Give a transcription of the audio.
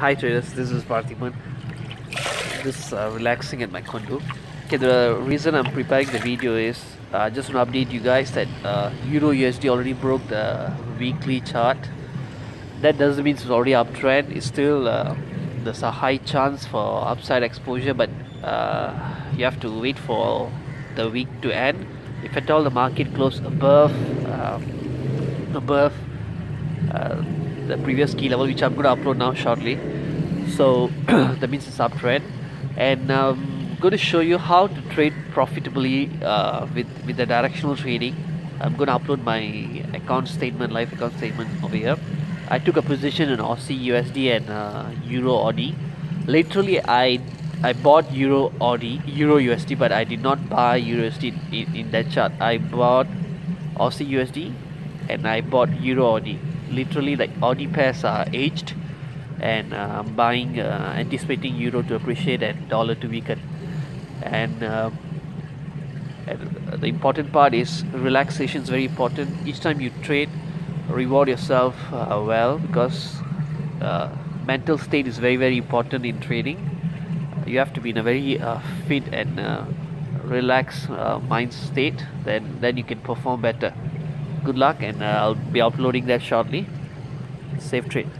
Hi traders, this is Partiban. Just uh, relaxing at my condo. Okay, the reason I'm preparing the video is uh, just want to update you guys that uh, Euro USD already broke the weekly chart. That doesn't mean it's already uptrend. It's still uh, there's a high chance for upside exposure, but uh, you have to wait for the week to end. If at all the market close above um, above uh, the previous key level which I'm going to upload now shortly. So that means it's uptrend and I'm going to show you how to trade profitably uh, with with the directional trading. I'm going to upload my account statement live account statement over here. I took a position in Aussie USD and uh, Euro Audi. Literally I I bought Euro Audi Euro USD but I did not buy Euro USD in, in that chart. I bought Aussie USD and I bought Euro Audi literally like Audi pairs are aged and uh, I'm buying uh, anticipating euro to appreciate and dollar to weaken. And, uh, and the important part is relaxation is very important. Each time you trade reward yourself uh, well because uh, mental state is very very important in trading. You have to be in a very uh, fit and relaxed mind state then then you can perform better good luck and uh, I'll be uploading that shortly. Safe trade